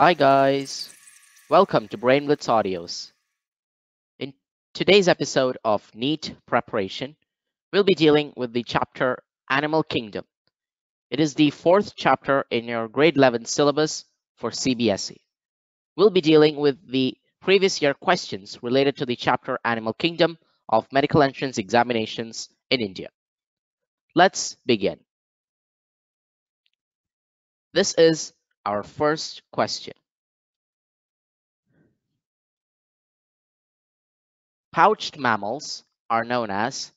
Hi guys, welcome to Brainblitz Audios. In today's episode of NEET preparation, we'll be dealing with the chapter Animal Kingdom. It is the fourth chapter in your grade 11 syllabus for CBSE. We'll be dealing with the previous year questions related to the chapter Animal Kingdom of medical entrance examinations in India. Let's begin. This is our first question. Pouched mammals are known as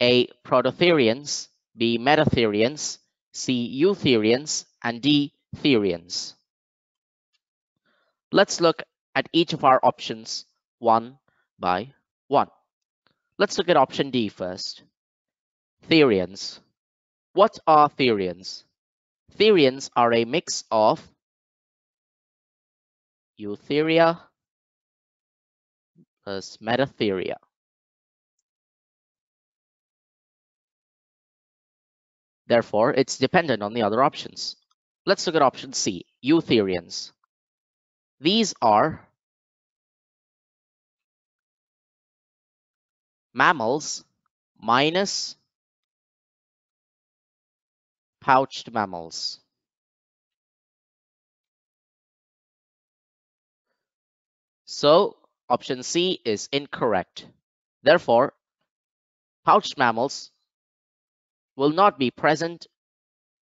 A. Prototherians, B. Metatherians, C. Eutherians, and D. Therians. Let's look at each of our options one by one. Let's look at option D first. Therians. What are therians? Therians are a mix of Eutheria plus Metatheria. Therefore, it's dependent on the other options. Let's look at option C, Eutherians. These are mammals minus pouched mammals. So option C is incorrect. Therefore, pouched mammals will not be present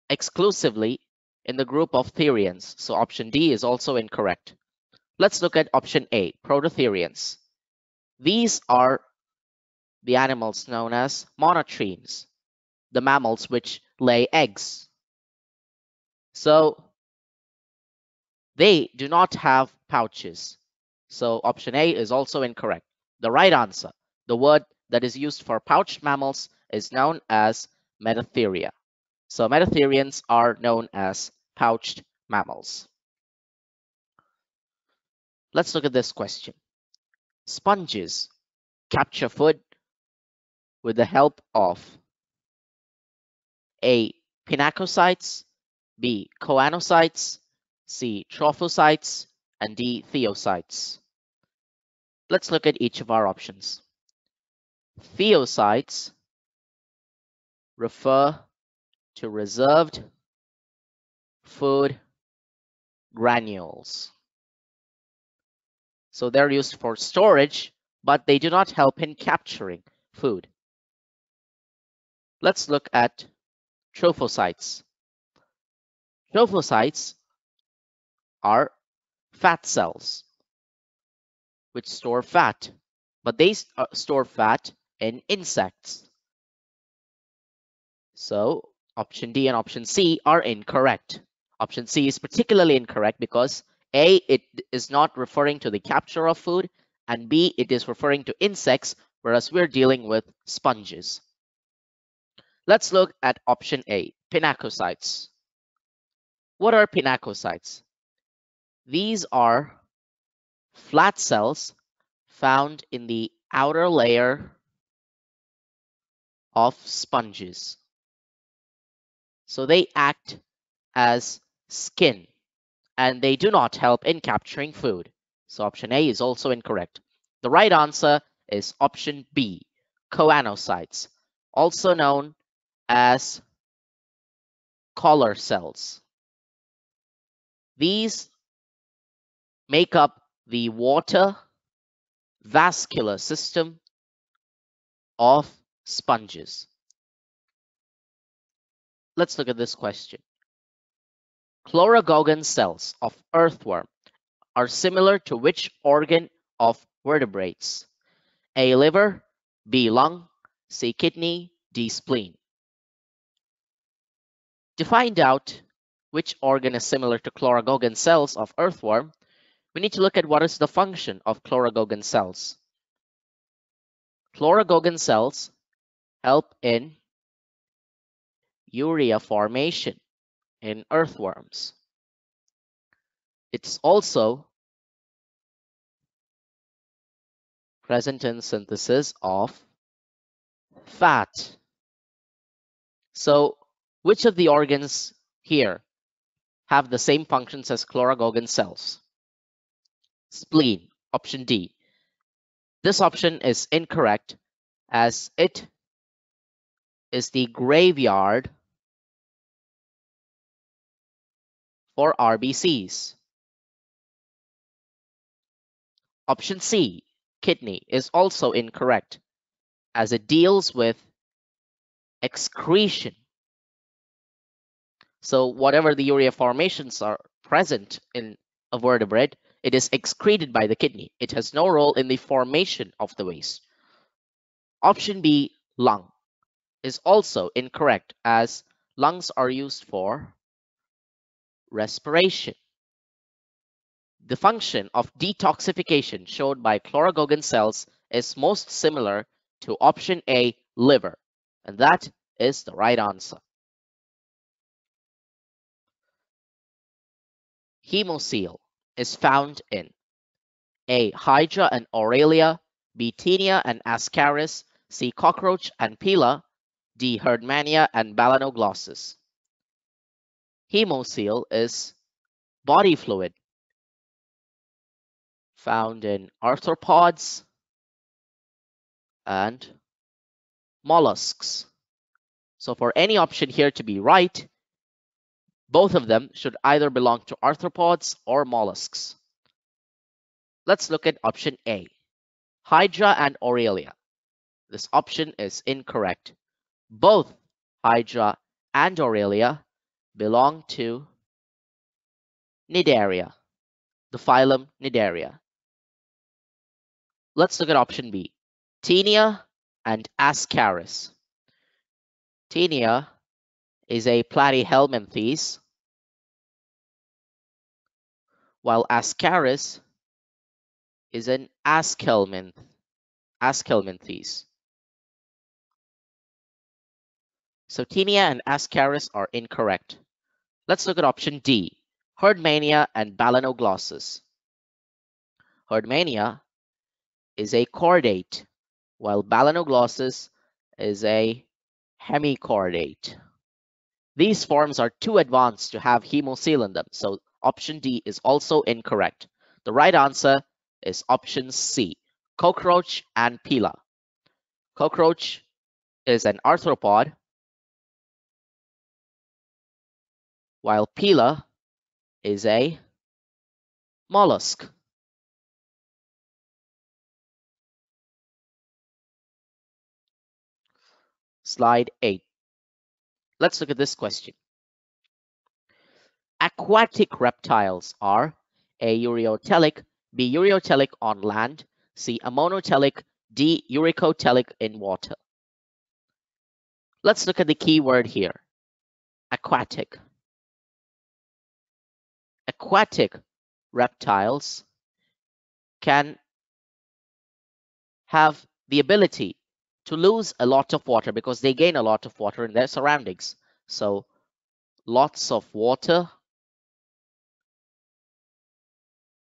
exclusively in the group of therians. So option D is also incorrect. Let's look at option A, prototherians. These are the animals known as monotremes, the mammals which lay eggs. So they do not have pouches. So option A is also incorrect. The right answer, the word that is used for pouched mammals is known as metatheria. So metatherians are known as pouched mammals. Let's look at this question. Sponges capture food with the help of A. Pinacocytes, B. Choanocytes, C. Trophocytes, and D. Thesocytes. Let's look at each of our options. Thesocytes refer to reserved food granules. So they're used for storage, but they do not help in capturing food. Let's look at trophocytes. Trophocytes are fat cells which store fat, but they uh, store fat in insects. So option D and option C are incorrect. Option C is particularly incorrect because A, it is not referring to the capture of food, and B, it is referring to insects, whereas we're dealing with sponges. Let's look at option A, pinacocytes. What are pinacocytes? These are flat cells found in the outer layer of sponges. So they act as skin and they do not help in capturing food. So option A is also incorrect. The right answer is option B, choanocytes, also known as collar cells. These make up the water vascular system of sponges. Let's look at this question. Chloragogen cells of earthworm are similar to which organ of vertebrates? A. Liver, B. Lung, C. Kidney, D. Spleen. To find out which organ is similar to chloragogen cells of earthworm, we need to look at what is the function of chloragogen cells. Chloragogen cells help in urea formation in earthworms. It's also present in synthesis of fat. So which of the organs here have the same functions as chloragogen cells. Spleen, option D. This option is incorrect as it is the graveyard for RBCs. Option C, kidney, is also incorrect as it deals with excretion. So whatever the urea formations are present in a vertebrate, it is excreted by the kidney. It has no role in the formation of the waste. Option B, lung, is also incorrect as lungs are used for respiration. The function of detoxification showed by chloragogen cells is most similar to option A, liver, and that is the right answer. Hemocoel is found in A. Hydra and Aurelia, B. Taenia and Ascaris, C. Cockroach and Pila, D. Herdmania and Balanoglossus. Hemocoel is body fluid found in arthropods and mollusks. So for any option here to be right, both of them should either belong to arthropods or mollusks. Let's look at option A, Hydra and Aurelia. This option is incorrect. Both Hydra and Aurelia belong to Cnidaria, the phylum Cnidaria. Let's look at option B, Taenia and Ascaris. Taenia is a platyhelminthes, while Ascaris is an aschelminth, aschelminthes. So Taenia and Ascaris are incorrect. Let's look at option D, Herdmania and Balanoglossus. Herdmania is a chordate, while Balanoglossus is a hemichordate. These forms are too advanced to have hemocoel in them, so option D is also incorrect. The right answer is option C, cockroach and pila. Cockroach is an arthropod, while pila is a mollusk. Slide 8. Let's look at this question. Aquatic reptiles are A. Ureotelic, B. Ureotelic on land, C. Ammonotelic, D. Uricotelic in water. Let's look at the key word here. Aquatic. Aquatic reptiles can have the ability to lose a lot of water because they gain a lot of water in their surroundings. So lots of water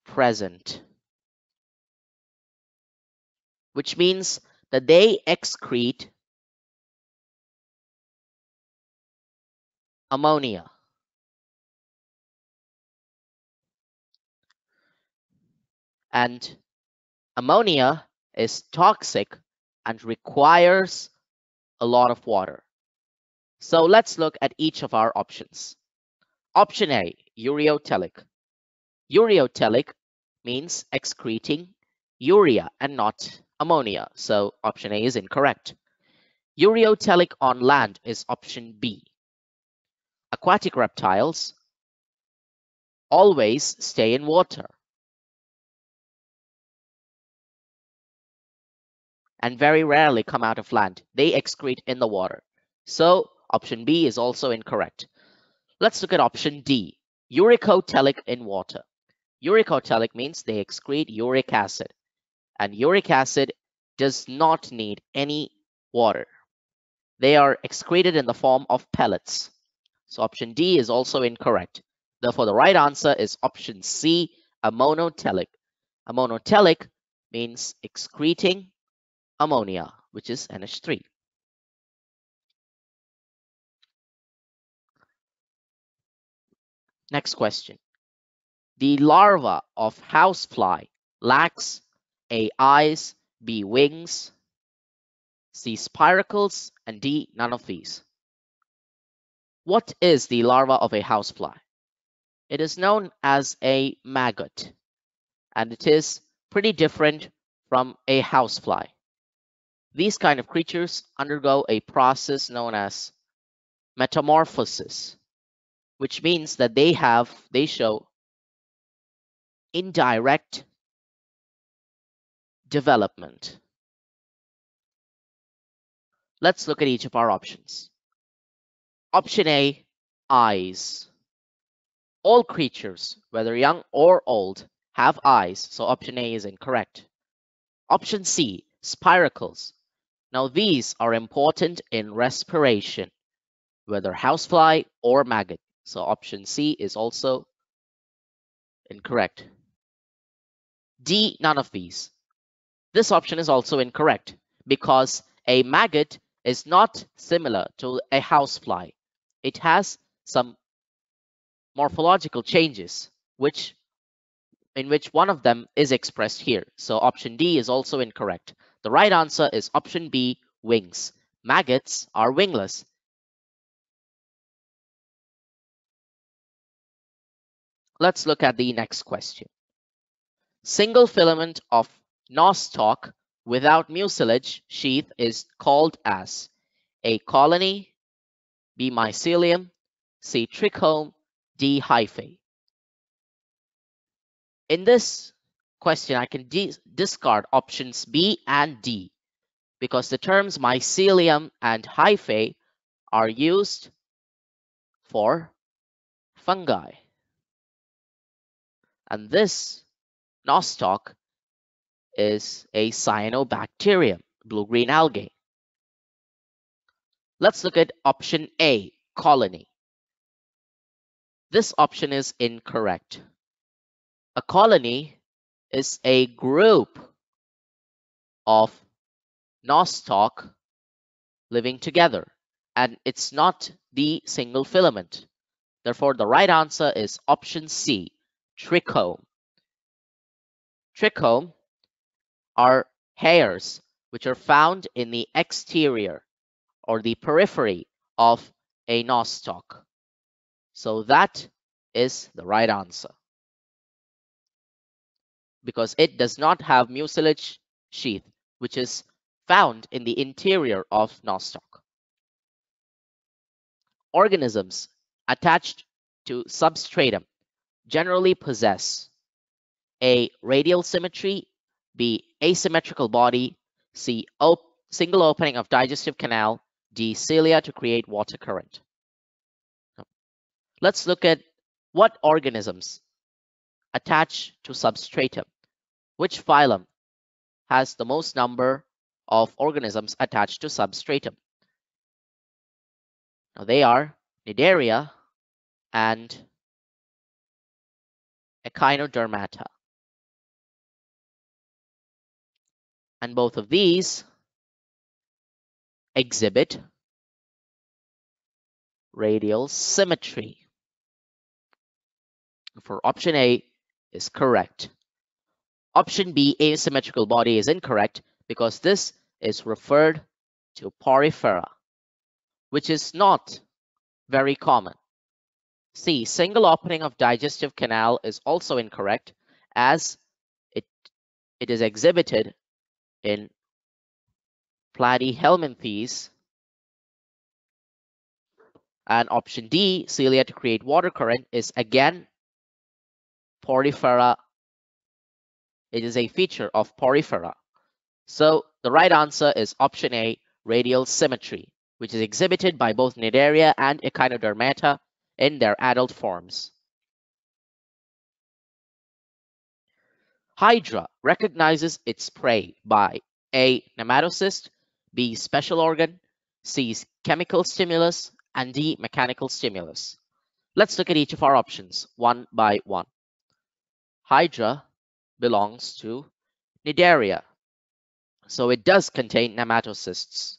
present, which means that they excrete ammonia. And ammonia is toxic and requires a lot of water. So let's look at each of our options. Option A, ureotelic. Ureotelic means excreting urea and not ammonia. So option A is incorrect. Ureotelic on land is option B. Aquatic reptiles always stay in water. And very rarely come out of land. They excrete in the water. So option B is also incorrect. Let's look at option D, uricotelic in water. Uricotelic means they excrete uric acid and uric acid does not need any water. They are excreted in the form of pellets. So option D is also incorrect. Therefore, the right answer is option C, ammonotelic. Ammonotelic means excreting ammonia, which is NH3. Next question. The larva of housefly lacks A. Eyes, B. Wings, C. Spiracles, and D. None of these. What is the larva of a housefly? It is known as a maggot, and it is pretty different from a housefly. These kind of creatures undergo a process known as metamorphosis, which means that they have they show indirect development. Let's look at each of our options. Option A, eyes. All creatures, whether young or old, have eyes, so option A is incorrect. Option C, spiracles. Now these are important in respiration, whether housefly or maggot. So option C is also incorrect. D, none of these. This option is also incorrect because a maggot is not similar to a housefly. It has some morphological changes which in which one of them is expressed here. So option D is also incorrect. The right answer is option B, wings. Maggots are wingless. Let's look at the next question. Single filament of nostoc without mucilage sheath is called as A. colony, B. mycelium, C. trichome, D. hyphae. In this question, I can discard options B and D because the terms mycelium and hyphae are used for fungi. And this nostoc is a cyanobacterium, blue-green algae. Let's look at option A, colony. This option is incorrect. A colony is a group of nostoc living together and it's not the single filament. Therefore, the right answer is option C, trichome. Trichome are hairs which are found in the exterior or the periphery of a nostoc. So that is the right answer because it does not have mucilage sheath, which is found in the interior of nostoc. Organisms attached to substratum generally possess a radial symmetry, B asymmetrical body, C op single opening of digestive canal, D cilia to create water current. Let's look at what organisms attach to substratum. Which phylum has the most number of organisms attached to substratum? Now they are Cnidaria and Echinodermata. And both of these exhibit radial symmetry. For option A is correct. Option B, asymmetrical body is incorrect because this is referred to porifera, which is not very common. C, single opening of digestive canal is also incorrect as it, it is exhibited in platyhelminthes. And option D, cilia to create water current, is again porifera. It is a feature of porifera. So the right answer is option A, radial symmetry, which is exhibited by both Cnidaria and Echinodermata in their adult forms. Hydra recognizes its prey by A. Nematocyst, B. Special organ, C. Chemical stimulus, and D. Mechanical stimulus. Let's look at each of our options one by one. Hydra belongs to Cnidaria. so it does contain nematocysts.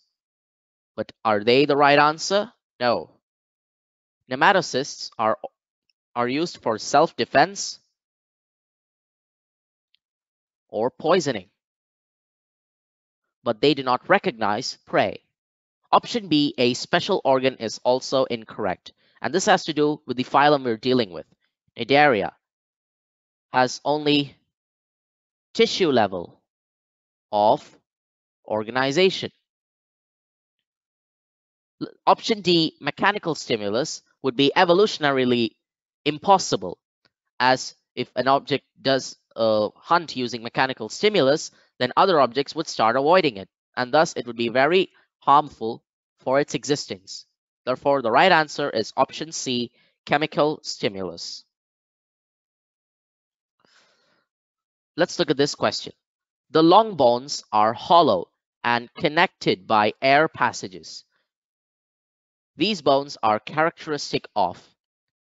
But are they the right answer? No. Nematocysts are are used for self-defense or poisoning, but they do not recognize prey. Option B, a special organ is also incorrect, and this has to do with the phylum we're dealing with. Cnidaria has only tissue level of organization. Option D, mechanical stimulus, would be evolutionarily impossible as if an object does a hunt using mechanical stimulus, then other objects would start avoiding it, and thus it would be very harmful for its existence. Therefore, the right answer is option C, chemical stimulus. Let's look at this question. The long bones are hollow and connected by air passages. These bones are characteristic of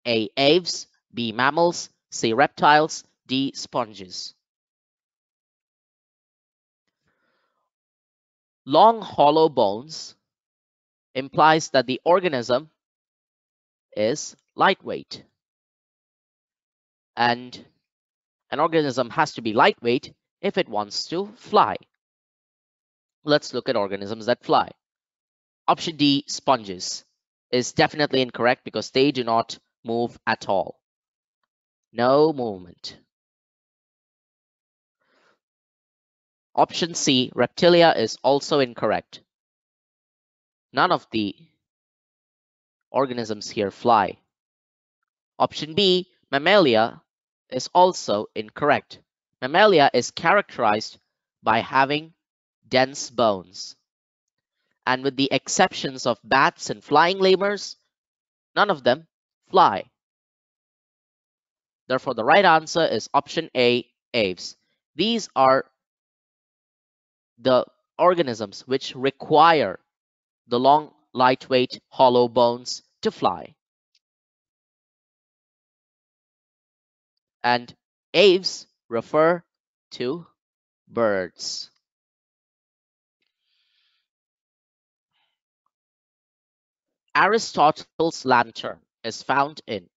A. Aves, B. Mammals, C. Reptiles, D. Sponges. Long hollow bones implies that the organism is lightweight. And an organism has to be lightweight if it wants to fly. Let's look at organisms that fly. Option D, sponges, is definitely incorrect because they do not move at all. No movement. Option C, reptilia, is also incorrect. None of the organisms here fly. Option B, mammalia, is also incorrect. Mammalia is characterized by having dense bones. And with the exceptions of bats and flying lemurs, none of them fly. Therefore, the right answer is option A, aves. These are the organisms which require the long, lightweight, hollow bones to fly. And aves refer to birds. Aristotle's lantern is found in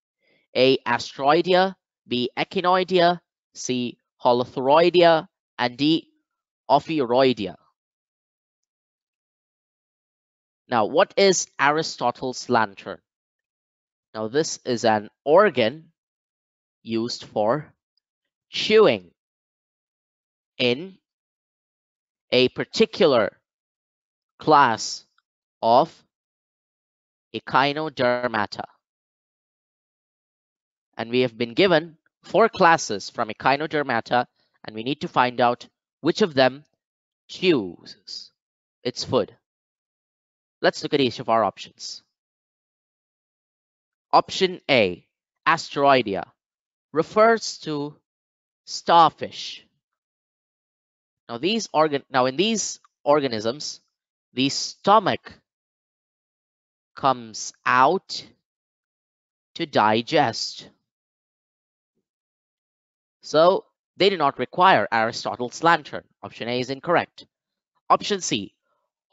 A. Asteroidea, B. Echinoidea, C. Holothuroidea, and D. Ophiuroidea. Now, what is Aristotle's lantern? Now, this is an organ used for chewing in a particular class of echinodermata. And we have been given four classes from echinodermata, and we need to find out which of them chews its food. Let's look at each of our options. Option A, Asteroidea, refers to starfish. Now these organ now in these organisms, the stomach comes out to digest. So they do not require Aristotle's lantern. Option A is incorrect. Option C,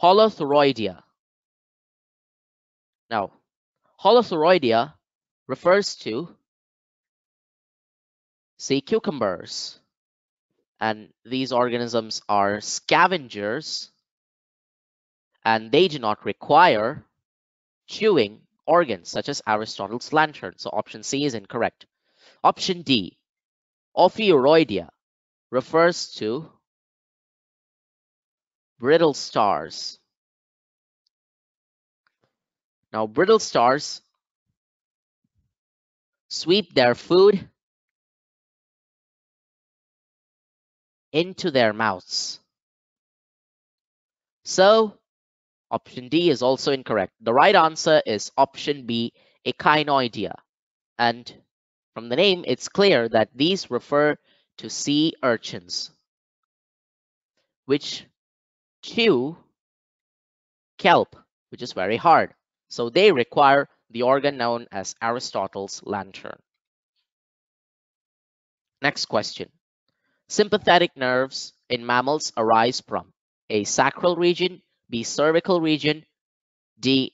Holothuroidea. Now, Holothuroidea refers to sea cucumbers. And these organisms are scavengers and they do not require chewing organs such as Aristotle's lantern. So option C is incorrect. Option D, Ophiuroidea, refers to brittle stars. Now, brittle stars sweep their food into their mouths. So, option D is also incorrect. The right answer is option B, echinoidea. And from the name, it's clear that these refer to sea urchins, which chew kelp, which is very hard. So they require the organ known as Aristotle's lantern. Next question. Sympathetic nerves in mammals arise from A. Sacral region, B. Cervical region, D.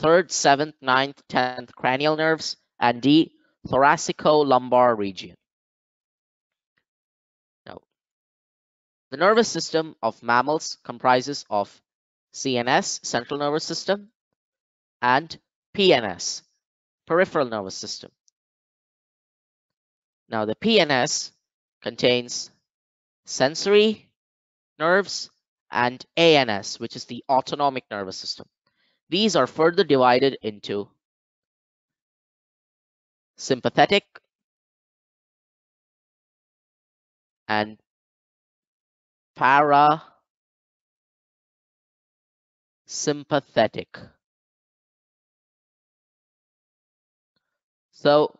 3rd, 7th, ninth, 10th cranial nerves, and D. thoracico-lumbar region. Now, the nervous system of mammals comprises of CNS, central nervous system, and PNS, peripheral nervous system. Now, the PNS contains sensory nerves and ANS, which is the autonomic nervous system. These are further divided into sympathetic and parasympathetic. So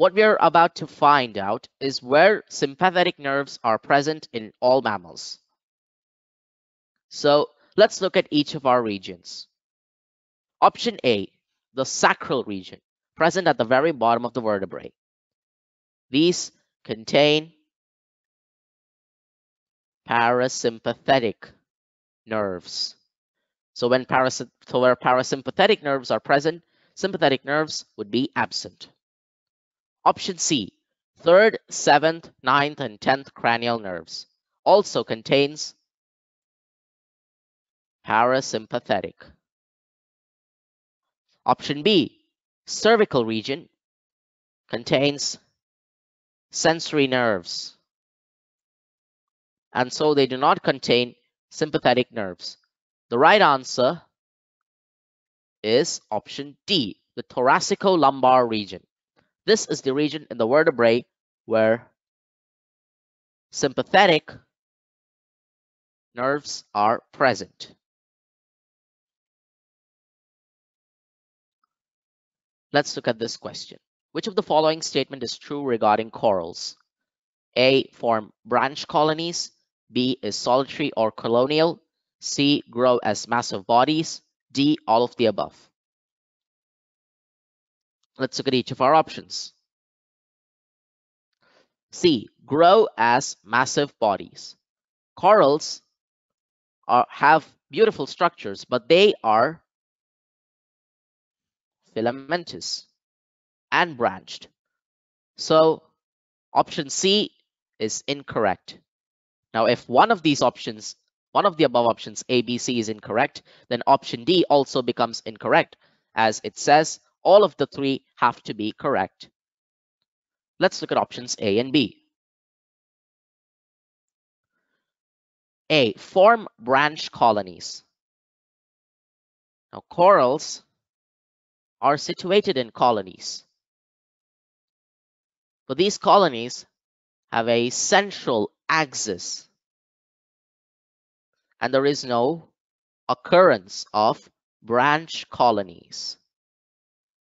what we're about to find out is where sympathetic nerves are present in all mammals. So let's look at each of our regions. Option A, the sacral region, present at the very bottom of the vertebrae. These contain parasympathetic nerves. So when paras so where parasympathetic nerves are present, sympathetic nerves would be absent. Option C, third, seventh, ninth, and tenth cranial nerves also contains parasympathetic. Option B, cervical region contains sensory nerves. And so they do not contain sympathetic nerves. The right answer is option D, the thoracico-lumbar region. This is the region in the vertebrae where sympathetic nerves are present. Let's look at this question. Which of the following statement is true regarding corals? A. Form branch colonies. B. Is solitary or colonial. C. Grow as massive bodies. D. All of the above. Let's look at each of our options. C. Grow as massive bodies. Corals are, have beautiful structures, but they are filamentous and branched. So option C is incorrect. Now, if one of these options, one of the above options, A, B, C is incorrect, then option D also becomes incorrect as it says all of the three have to be correct. Let's look at options A and B. A, form branch colonies. Now, corals are situated in colonies. But these colonies have a central axis and there is no occurrence of branch colonies.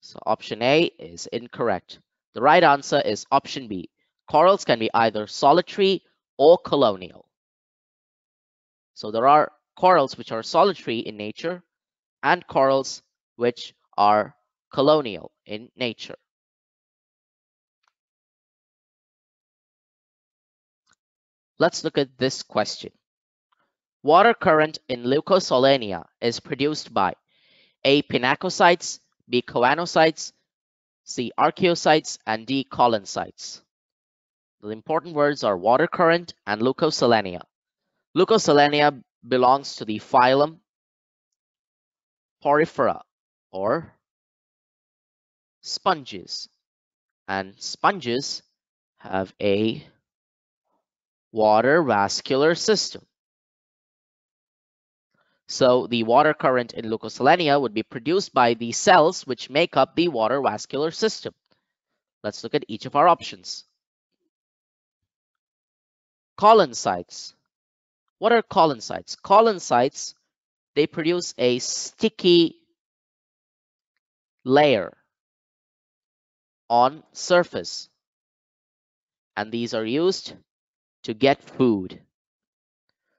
So option A is incorrect. The right answer is option B. Corals can be either solitary or colonial. So there are corals which are solitary in nature and corals which are colonial in nature. Let's look at this question. Water current in leucosolenia is produced by A. Pinacocytes, B. Choanocytes, C. Archaeocytes, and D. Collencytes. The important words are water current and leucosolenia. Leucosolenia belongs to the phylum Porifera or sponges. And sponges have a water vascular system. So the water current in leucosolenia would be produced by the cells which make up the water vascular system. Let's look at each of our options. Collencytes. What are collencytes? Collencytes, they produce a sticky layer on surface. And these are used to get food.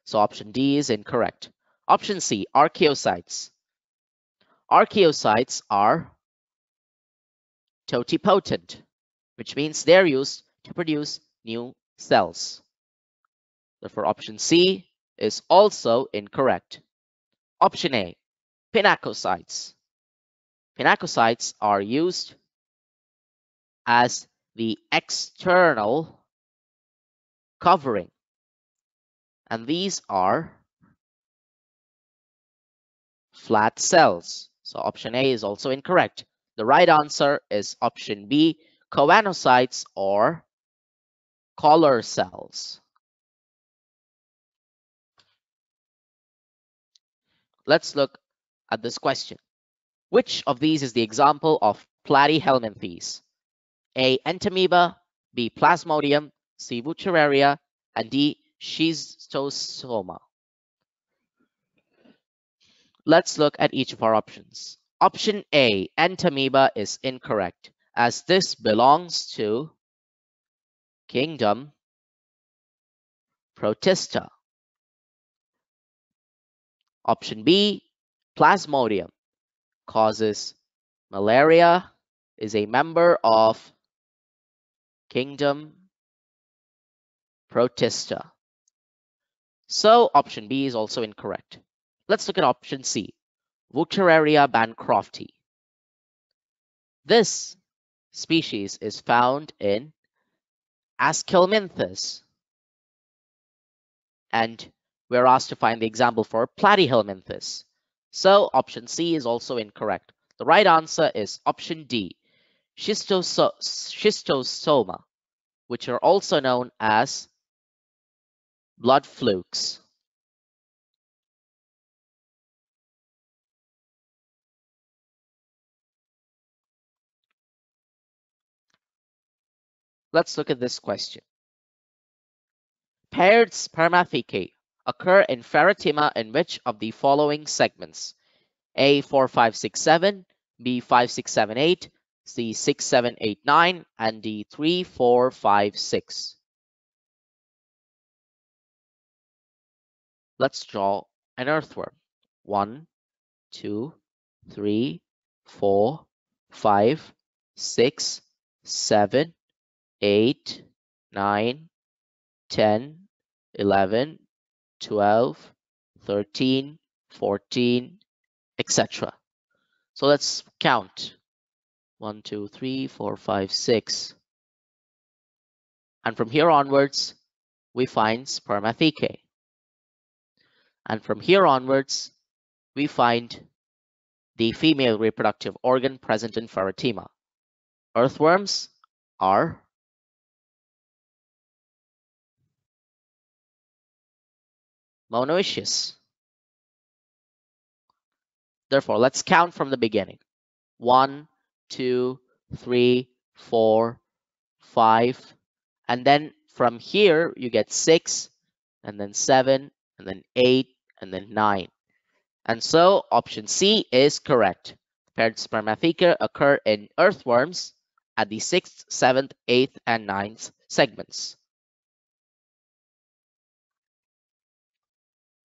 So option D is incorrect. Option C, archaeocytes. Archaeocytes are totipotent, which means they're used to produce new cells. Therefore, option C is also incorrect. Option A, pinacocytes. Pinacocytes are used as the external covering. And these are flat cells. So option A is also incorrect. The right answer is option B, choanocytes or collar cells. Let's look at this question. Which of these is the example of platyhelminthes? A. Entamoeba, B. Plasmodium, C. Wuchereria, and D. Schistosoma. Let's look at each of our options. Option A, Entamoeba is incorrect as this belongs to kingdom Protista. Option B, Plasmodium causes malaria, is a member of kingdom Protista. So option B is also incorrect. Let's look at option C, Wuchereria bancrofti. This species is found in Aschelminthes. And we're asked to find the example for Platyhelminthes. So option C is also incorrect. The right answer is option D, schistosoma, which are also known as blood flukes. Let's look at this question. Paired spermathecae occur in Pheretima in which of the following segments? A 4567, B 5678, C 6789, and D 3456. Let's draw an earthworm. One, two, three, four, five, six, seven, 8, 9, 10, 11, 12, 13, 14, etc. So let's count. 1, 2, 3, 4, 5, 6. And from here onwards, we find spermathecae. And from here onwards, we find the female reproductive organ present in Pheretima. Earthworms are monoecious. Therefore, let's count from the beginning. One, two, three, four, five, and then from here you get six, and then seven, and then eight, and then nine. And so option C is correct. Paired spermatheca occur in earthworms at the sixth, seventh, eighth, and ninth segments.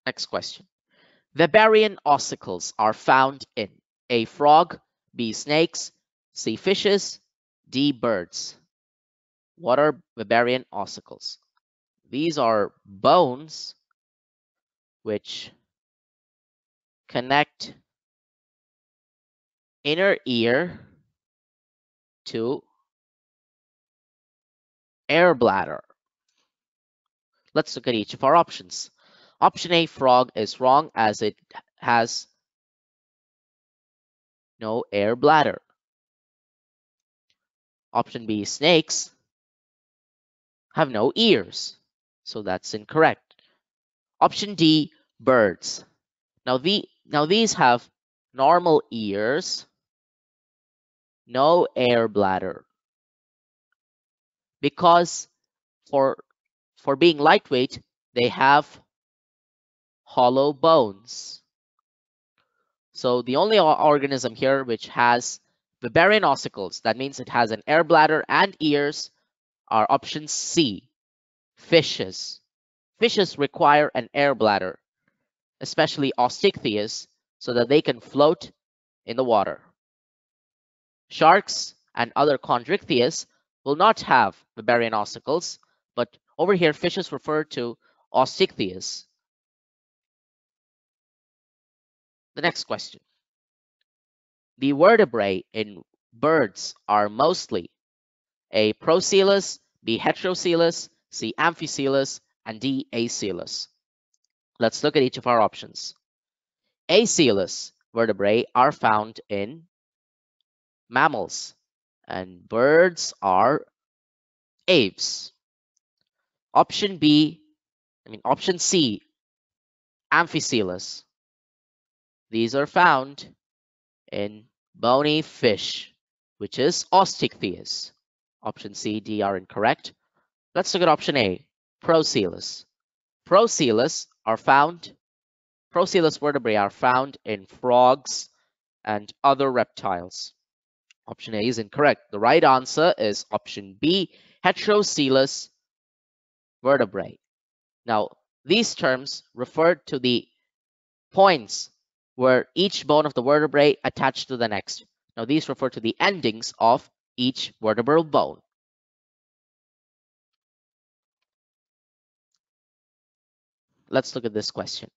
Next question. Weberian ossicles are found in A. Frog, B. Snakes, C. Fishes, D. Birds. What are Weberian ossicles? These are bones which connect inner ear to air bladder. Let's look at each of our options. Option A, frog, is wrong as it has no air bladder. Option B, snakes, have no ears. So that's incorrect. Option D, birds. Now, the, now these have normal ears, no air bladder. Because for, for being lightweight, they have hollow bones. So the only organism here which has Weberian ossicles, that means it has an air bladder and ears, are option C, fishes. Fishes require an air bladder, especially Osteichthyes, so that they can float in the water. Sharks and other chondrichthyes will not have Weberian ossicles, but over here fishes refer to Osteichthyes. The next question. The vertebrae in birds are mostly A. Procoelous, B. Heterocoelous, C. Amphicoelous, and D. Acoelous. Let's look at each of our options. Acoelous vertebrae are found in mammals and birds are aves. Option B, I mean option C, Amphicoelous. These are found in bony fish, which is Osteichthyes. Option C, D are incorrect. Let's look at option A, Procoelous. Procoelous are found, Procoelous vertebrae are found in frogs and other reptiles. Option A is incorrect. The right answer is option B, Heterocoelous vertebrae. Now, these terms refer to the points where each bone of the vertebrae attached to the next. Now, these refer to the endings of each vertebral bone. Let's look at this question.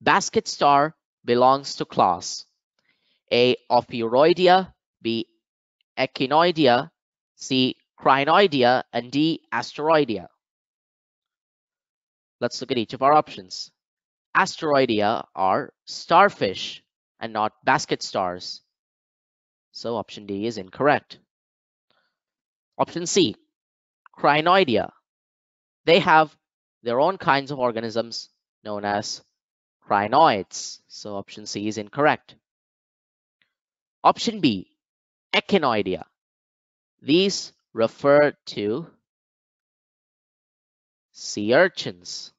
Basket star belongs to class A. Ophiuroidea, B. Echinoidea, C. Crinoidea, and D. Asteroidea. Let's look at each of our options. Asteroidea are starfish and not basket stars. So option D is incorrect. Option C, Crinoidea. They have their own kinds of organisms known as crinoids. So option C is incorrect. Option B, Echinoidea. These refer to sea urchins.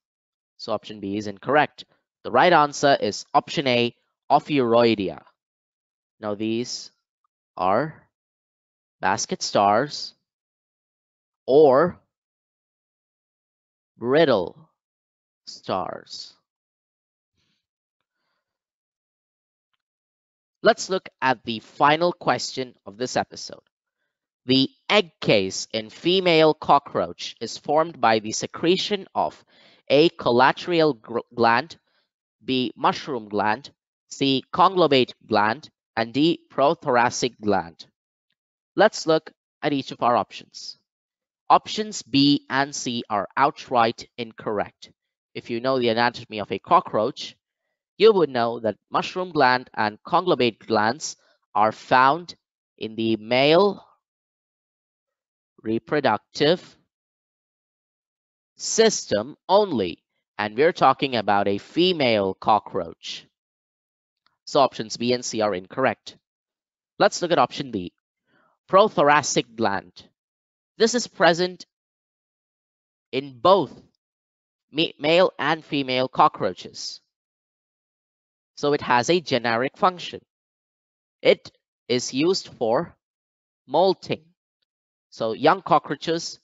So option B is incorrect. The right answer is option A, Ophiuroidea. Now these are basket stars or brittle stars. Let's look at the final question of this episode. The egg case in female cockroach is formed by the secretion of A. Collateral gland, B. Mushroom gland, C. Conglobate gland, and D. Prothoracic gland. Let's look at each of our options. Options B and C are outright incorrect. If you know the anatomy of a cockroach, you would know that mushroom gland and conglobate glands are found in the male reproductive system only. And we're talking about a female cockroach. So options B and C are incorrect. Let's look at option B, prothoracic gland. This is present in both male and female cockroaches. So it has a generic function. It is used for molting. So young cockroaches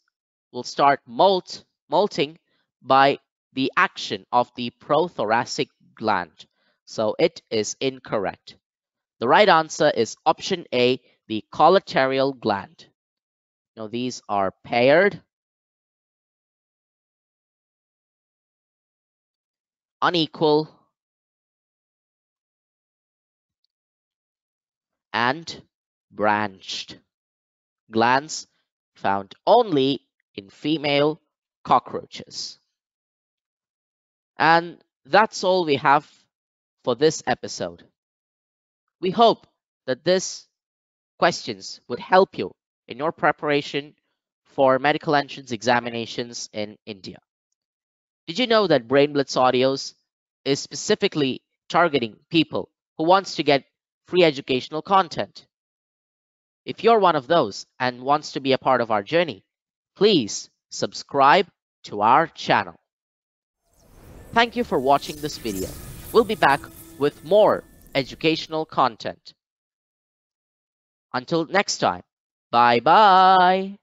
will start molt, molting by the action of the prothoracic gland. So it is incorrect. The right answer is option A, the collateral gland. Now these are paired, unequal, and branched glands found only in female cockroaches. And that's all we have for this episode. We hope that these questions would help you in your preparation for medical entrance examinations in India. Did you know that Brain Blitz Audios is specifically targeting people who wants to get free educational content? If you're one of those and wants to be a part of our journey, please subscribe to our channel. Thank you for watching this video. We'll be back with more educational content. Until next time, bye bye.